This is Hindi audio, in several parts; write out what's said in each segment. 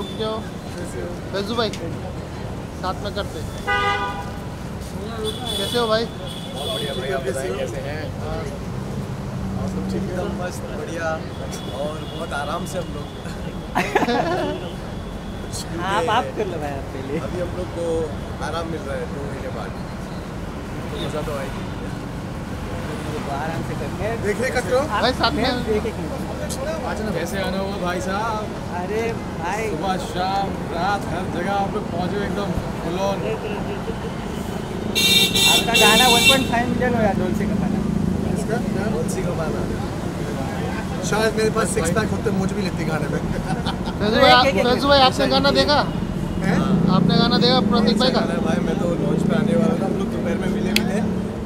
रुक जाओ। फैजू भाई साथ में करते कैसे हो भाई? एकदम मस्त बढ़िया और बहुत आराम से हम लोग आप आप कर लो भाई आप पहले। अभी हम लोग को आराम मिल रहा है दो महीने बाद। तो मज़ा तो आएगी। आराम से कर मैं देखने का क्यों भाई साथ में। मैं एक एक मिनट कैसे आना हुआ भाई साहब? अरे भाई। सुबह शाम रात हर जगह आप लोग पहुँचे एकदम फुल ऑन आपका गाना 1.5 मिलियन हो गया डोलसे का गाना का गाना शायद मेरे पास सिक्स पैक होते मुझे भी लेती गाने में। फैजू भाई आप- फैजू भाई आपने गाना देखा? आपने गाना देखा प्रतीक भाई का? है भाई? मैं तो लॉन्च पे आने वाला था हम लोग दोपहर में मिले थे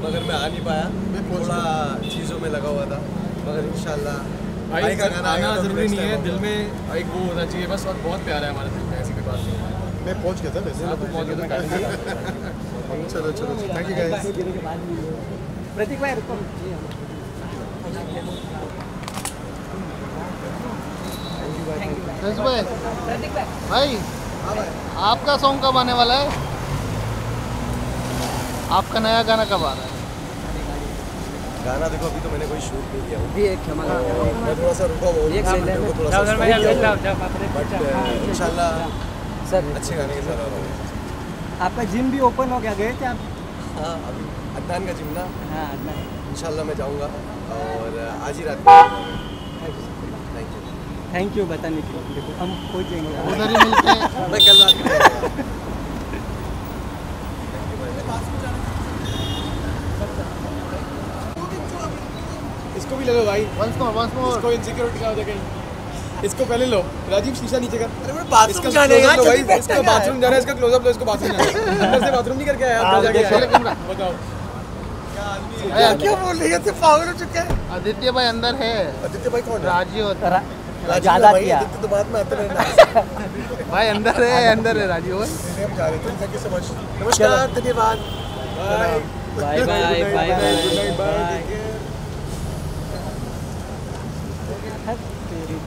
मगर मैं आ नहीं पाया थोड़ा चीज़ों में लगा हुआ था मगर इंशाल्लाह भाई का गाना आना तो ज़रूरी नहीं है दिल में एक वो होना चाहिए बस और बहुत प्यार है हमारे दिल में ऐसी कोई बात नहीं मैं पहुँच गया था वैसे। आप तो बहुत ज़्यादा प्यार है। चलो चलो थैंक यू गाइस प्रतीक भाई रुको। थैंक यू फैजू भाई। प्रतीक भाई। भाई आपका सॉन्ग कब आने वाला है? आपका नया गाना कब आ रहा है? गाना देखो अभी तो मैंने कोई शूट नहीं किया। भी एक क्षमा मैं थोड़ा सा रुका हुआ हूँ एक मेरे को थोड़ा सा मैं स्ट्रेस जाओ है। बट इंशाल्लाह सर। अच्छे गाने के साथ आ रहा हूँ। आपका जिम भी ओपन हो गया? गए थे आप? हाँ अभी अदनान का जिम ना? हाँ नहीं इंशाल्लाह मैं जाऊँगा। और आज ही रात में थैंक यू थैंक यू बताने के लिए। देखो हम पहुँच जाएँगे उधर ही मिलते हैं। मैं कल रात में जाऊँगा। इसको भी ले लो भाई। वंस मोर वंस मोर इसको इनसिक्योरिटी का हो जाए कहीं। इसको पहले लो। राजीव शीशा नीचे कर। अरे मैं बाथरूम इसका जाने का भाई। इसका बाथरूम जाना है इसका क्लोजअप लो इसको बाथरूम जाना है। अंदर से बाथरूम नहीं करके आया अंदर जाके बताओ। अरे, क्या बोल रही है? तू पागल हो चुका है। आदित्य भाई अंदर है। आदित्य भाई कौन है? राज़ी होता राजीव ज़्यादा भाई, किया। आदित्य तो बाद में आते रहना भाई अंदर है अंदर है राज़ी भाई हम जा रहे थे थैंक यू सो मच नमस्कार धन्यवाद। Bye bye bye bye